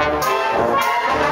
Música